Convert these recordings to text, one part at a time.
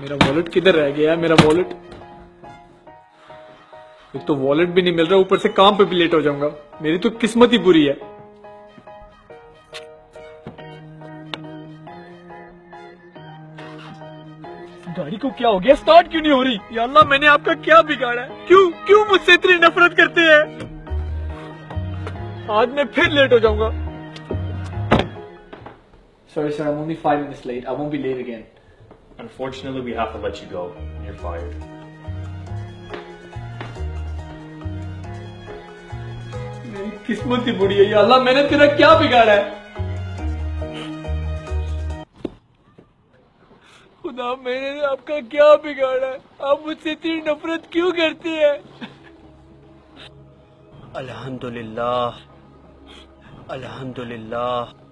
मेरा वॉलेट किधर रह गया है? मेरा वॉलेट एक तो वॉलेट भी नहीं मिल रहा ऊपर से काम पे भी लेट हो जाऊँगा। मेरी तो किस्मत ही बुरी है। गाड़ी को क्या हो गया? स्टार्ट क्यों नहीं हो रही? या अल्लाह मैंने आपका क्या बिगाड़ा है? क्यों क्यों मुझसे इतनी नफरत करते हैं? आज मैं फिर लेट हो जाऊँगा। Sorry, sir. I'm only five minutes late. I won't be late again. Unfortunately, we have to let you go. You're fired. मेरी किस्मत ही बुरी है अल्लाह मैंने तेरा क्या बिगाड़ा है खुदा मैंने आपका क्या बिगाड़ा है आप मुझसे इतनी नफरत क्यों करती है अल्हम्दुलिल्लाह अल्हम्दुलिल्लाह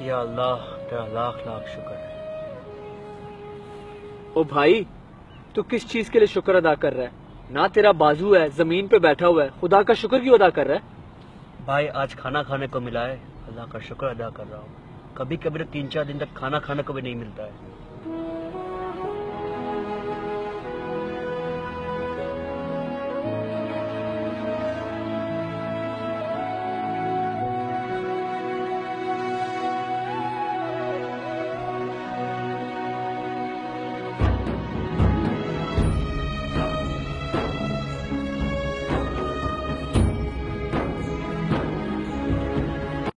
या अल्लाह तेरा लाख लाख शुक्र है ओ भाई तू किस चीज़ के लिए शुक्र अदा कर रहा है? ना तेरा बाजू है ज़मीन पे बैठा हुआ है खुदा का शुक्र क्यों अदा कर रहा है? भाई आज खाना खाने को मिला है अल्लाह का शुक्र अदा कर रहा हूँ। कभी कभी तो तीन चार दिन तक खाना खाने को भी नहीं मिलता है।